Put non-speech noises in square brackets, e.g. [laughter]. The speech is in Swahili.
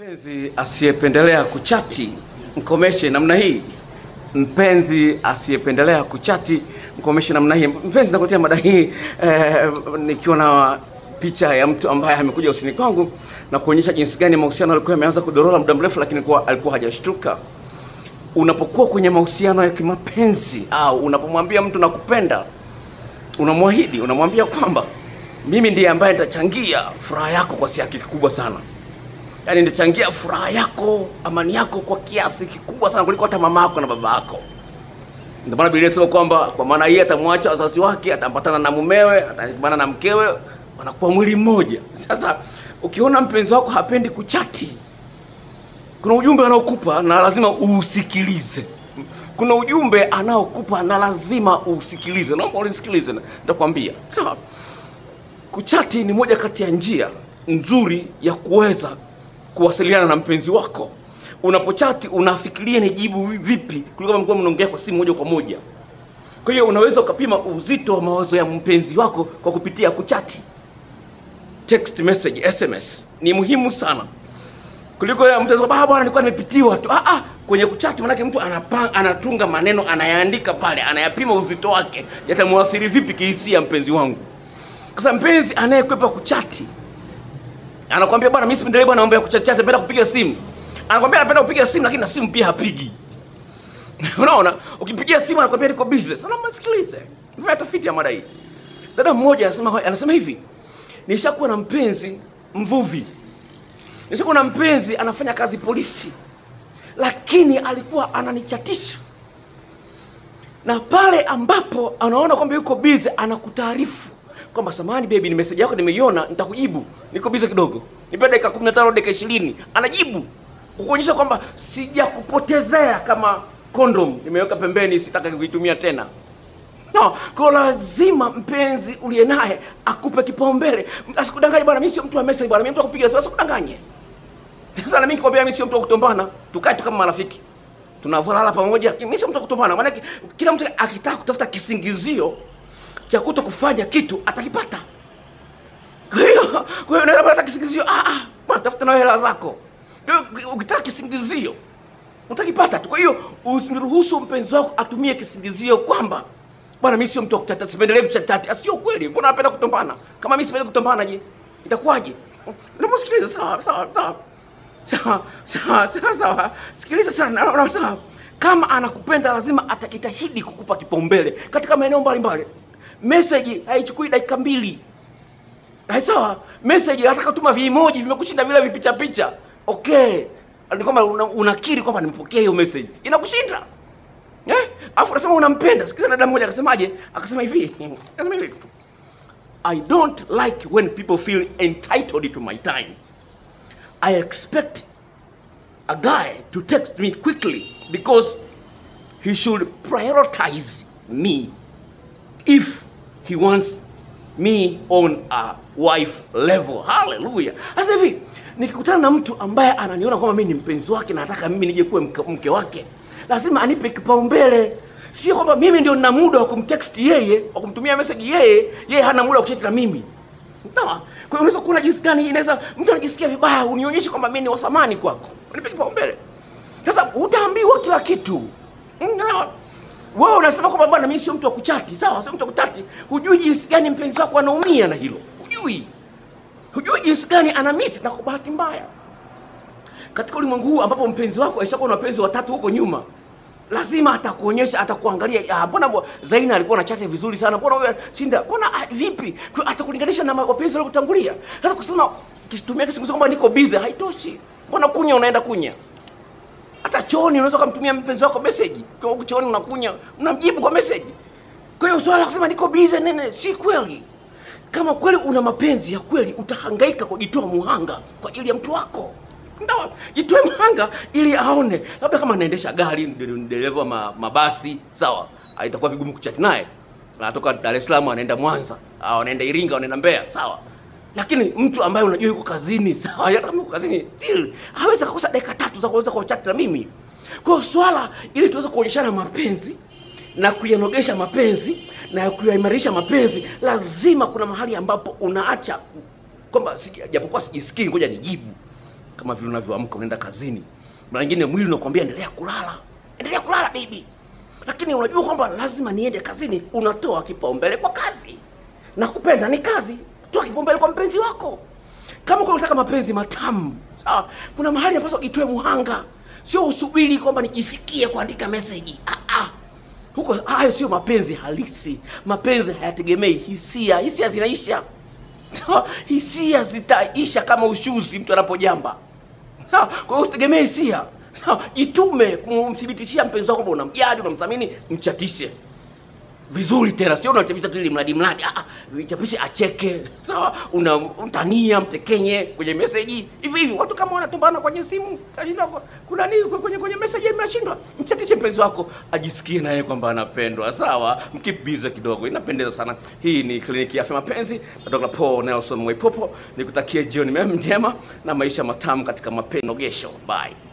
Mpenzi asiyependelea kuchati mkomeshe namna hii. Mpenzi asiyependelea kuchati mkomeshe namna hii. Mpenzi, nakuletea mada hii eh, nikiwa na picha ya mtu ambaye amekuja usini kwangu na kuonyesha jinsi gani mahusiano alikuwa yameanza kudorora muda mrefu, lakini kwa alikuwa hajashtuka. Unapokuwa kwenye mahusiano ya kimapenzi au unapomwambia mtu nakupenda, unamwahidi, unamwambia kwamba mimi ndiye ambaye nitachangia furaha yako kwa kiasi kikubwa sana yaani nitachangia furaha yako, amani yako kwa kiasi kikubwa sana kuliko hata mama yako na baba yako. Ndio maana Biblia inasema kwamba kwa maana yeye atamwacha wazazi wake, atampatana na mumewe, atakumbana na mkewe, wanakuwa mwili mmoja. Sasa ukiona mpenzi wako hapendi kuchati, kuna ujumbe anaokupa na lazima uusikilize. Kuna ujumbe anaokupa na lazima uusikilize. Naomba unisikilize, nitakwambia sawa. Kuchati ni moja kati ya njia nzuri ya kuweza kuwasiliana na mpenzi wako. Unapochati unafikiria ni jibu vipi kuliko kama mlikuwa mnaongea kwa simu moja kwa moja. Kwa hiyo unaweza ukapima uzito wa mawazo ya mpenzi wako kwa kupitia kuchati. Text message, SMS ni muhimu sana kuliko ya mtu anasema bwana, nilikuwa nimepitiwa tu. Ah, ah, kwenye kuchati manake mtu anapanga, anatunga maneno, anayaandika pale, anayapima uzito wake, yatamwathiri vipi kihisia mpenzi wangu. Sasa mpenzi anayekwepa kuchati anakwambia bwana, mimi sipendelee bwana mambo ya kuchati, napenda kupiga simu. Anakwambia anapenda kupiga simu, lakini na simu pia hapigi. [laughs] Unaona, ukipigia simu anakwambia niko busy. Sasa naomba sikilize, vya tafiti ya mada hii. Dada mmoja anasema anasema hivi, nishakuwa na mpenzi mvuvi, nishakuwa na mpenzi anafanya kazi polisi, lakini alikuwa ananichatisha na pale ambapo anaona kwamba yuko busy anakutaarifu kwamba samani baby, ni message yako nimeiona, nitakujibu, niko busy kidogo, nipe dakika 15 dakika 20. Anajibu kukuonyesha kwamba sijakupotezea kama kondom, nimeweka pembeni, sitaki kuitumia tena. No, kwa lazima mpenzi uliye naye akupe kipaumbele, asikudanganye bwana, mimi sio mtu wa message bwana, mimi mtu akupiga simu, asikudanganye. Sasa na mimi nikwambia, mimi sio mtu wa kutombana, tukae tu kama marafiki, tunavulala pamoja, mimi sio mtu wa kutombana. Maana kila mtu akitaka kutafuta kisingizio cha kuto kufanya kitu atakipata. Kwa hiyo kwa hiyo unaweza kupata kisingizio, ah ah, bwana tafuta na hela zako. Ukitaka kisingizio utakipata tu. Kwa hiyo usiruhusu mpenzi wako atumie kisingizio kwamba bwana, mimi sio mtu wa kuchata, sipendelee kuchata. Sio kweli. Mbona napenda kutombana? Kama mimi sipendelee kutombana, je, itakuwaje? Unaposikiliza sawa sawa sawa sawa sawa sawa sawa, sikiliza sana, na sawa. Kama anakupenda lazima atajitahidi kukupa kipaumbele katika maeneo mbalimbali message haichukui dakika mbili. Hai sawa, message hata kutuma vimoji vimekushinda vile vipicha picha. Okay. Ni kwamba unakiri kwamba nimepokea hiyo message. Inakushinda. Eh? Afu unasema unampenda. Sikiza dada mmoja akasemaje? Akasema hivi. [laughs] Akasema hivi. I don't like when people feel entitled to my time. I expect a guy to text me quickly because he should prioritize me if he wants me on a wife level. Hallelujah. Sasa hivi nikikutana na mtu ambaye ananiona kwamba mimi ni mpenzi wake na nataka mimi nije kuwe mke, wake, lazima anipe kipaumbele. Sio kwamba mimi ndio nina muda wa kumtext yeye, wa kumtumia message yeye, yeye hana muda wa kuchati na mimi. Ndawa. Kwa hiyo unaweza kuona jinsi gani inaweza mtu anajisikia vibaya, unionyeshe kwamba mimi ni wa thamani kwako. Unipe kipaumbele. Sasa utaambiwa kila kitu. Sawa? Wewe unasema kwamba bwana, mimi sio mtu wa kuchati. Sawa, sio mtu wa kuchati. Hujui jinsi gani mpenzi wako anaumia na hilo. Hujui. Hujui jinsi gani ana miss na kwa bahati mbaya. Katika ulimwengu huu ambapo mpenzi wako aishakuwa na wapenzi watatu huko nyuma, lazima atakuonyesha, atakuangalia, ah, mbona Zaina alikuwa na chati vizuri sana, mbona wewe Sinda, mbona ah, vipi? Atakulinganisha na wapenzi waliokutangulia. Sasa kusema kitumia kisingizio kwamba niko busy haitoshi. Mbona kunya unaenda kunya? Hata chooni unaweza kumtumia mpenzi wako message. Kwa chooni unakunya, unamjibu kwa message. Kwa hiyo swala kusema niko busy nene si kweli. Kama kweli una mapenzi ya kweli utahangaika kujitoa muhanga kwa ajili ya mtu wako. Ndio, jitoe muhanga ili aone. Labda kama anaendesha gari, dereva ma, mabasi, sawa. Itakuwa vigumu kuchat naye. Anatoka Dar es Salaam anaenda Mwanza, anaenda Iringa, anaenda Mbeya, sawa. Lakini mtu ambaye unajua yuko kazini, sawa, hata kama yuko kazini, still hawezi kukosa dakika tatu za kuweza kuchat na mimi. Kwa swala ili tuweze kuonyeshana mapenzi na kuyanogesha mapenzi na kuyaimarisha mapenzi, lazima kuna mahali ambapo unaacha kwamba japokuwa sijisikii, ngoja nijibu. kama vile unavyoamka unaenda kazini. Mara nyingine mwili unakwambia endelea kulala, endelea kulala baby, lakini unajua kwamba lazima niende kazini. Unatoa kipaumbele kwa kazi, na kupenda ni kazi. Toa kipaumbele kwa mpenzi wako. Kama unataka mapenzi matamu, sawa, kuna mahali napaswa itoe muhanga, sio usubiri kwamba nijisikie kuandika meseji. Ah, ah. Huko hayo sio mapenzi halisi. Mapenzi hayategemei hisia, hisia zinaisha. hisia zitaisha kama ushuzi mtu anapojamba. Kwa hiyo usitegemee hisia. Jitume kumthibitishia mpenzi wako kwamba unamjali, unamthamini, mchatishe vizuri tena, sio unachapisha tu ili mradi mradi. Ah, ah, vichapishe acheke, sawa, unamtania mtekenye kwenye meseji hivi hivi. Watu kama wanatumbana kwenye simu kashinda kuna nini kwenye kwenye meseji imeshindwa mchatishe mpenzi wako ajisikie naye kwamba anapendwa, sawa, mkibiza kidogo, inapendeza sana. Hii ni kliniki ya afya mapenzi na Dr. Paul Nelson Mwaipopo, nikutakie jioni mema njema na maisha matamu katika mapenzi nogesho. Bye.